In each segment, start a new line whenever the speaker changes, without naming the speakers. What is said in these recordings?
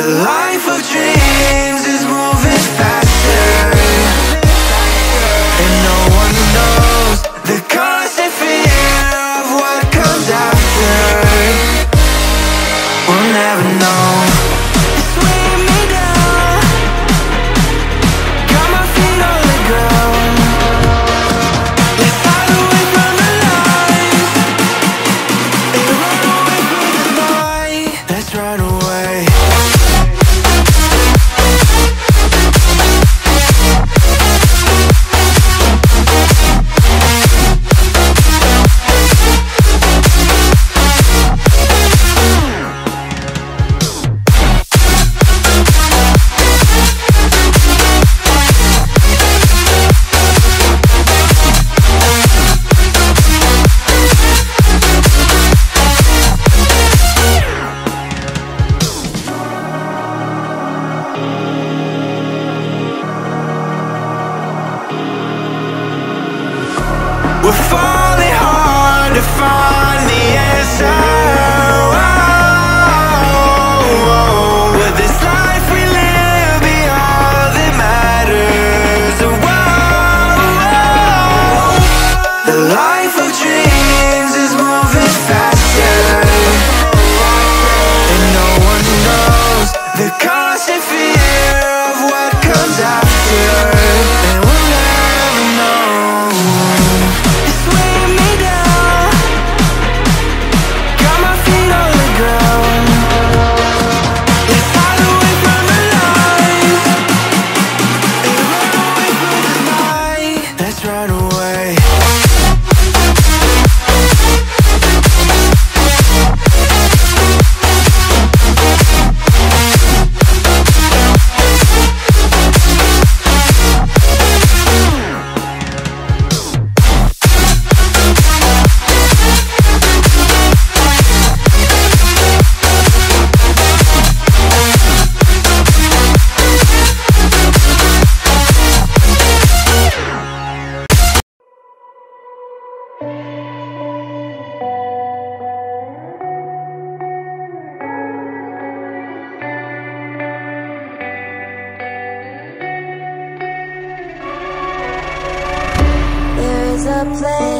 The life We're falling
a place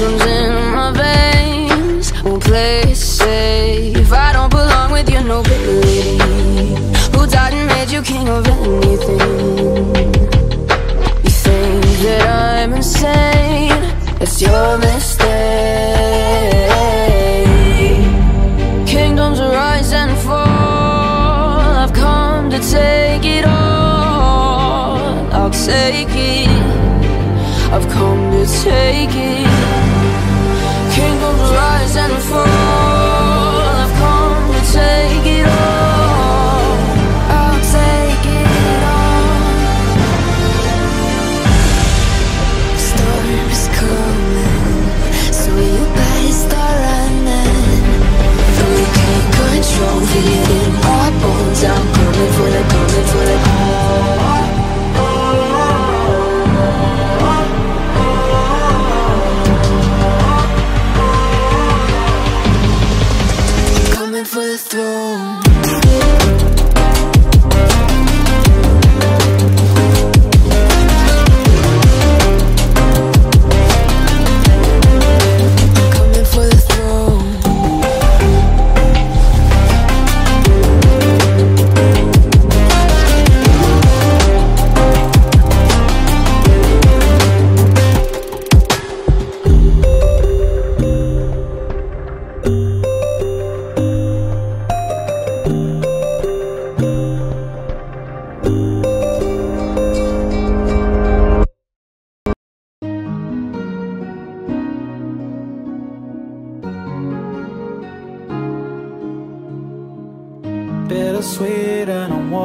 Runs in my veins, won't play safe. I don't belong with your nobility. Who died and made you king of anything? You think that I'm insane? It's your mistake. Kingdoms rise and fall. I've come to take it all. I'll take it. I've come to take it.